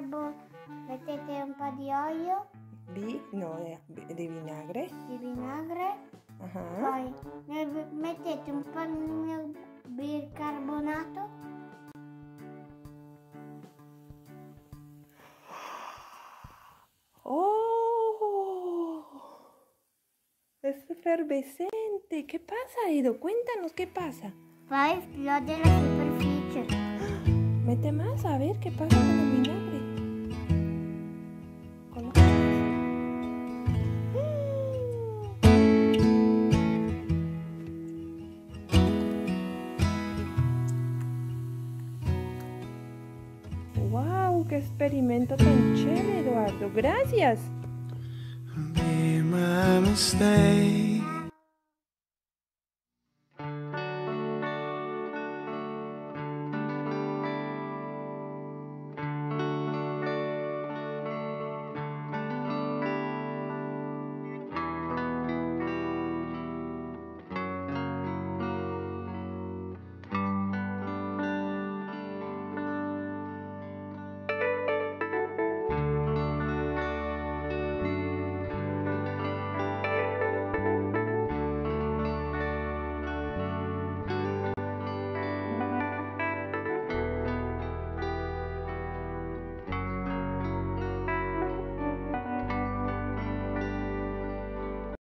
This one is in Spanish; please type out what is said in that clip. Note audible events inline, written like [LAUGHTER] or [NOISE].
mettete un po' di olio, Vi, no, di vinagre. di vinagre, Ajá. poi ne mettete un po' nel bicarbonato, ¡Oh! Es efervescente. ¿Qué pasa, Edo? Cuéntanos qué pasa. poi esplode la superficie. [GASPS] Mete más a ver qué pasa con el vinagre. ¡Qué experimento tan chévere, Eduardo! ¡Gracias!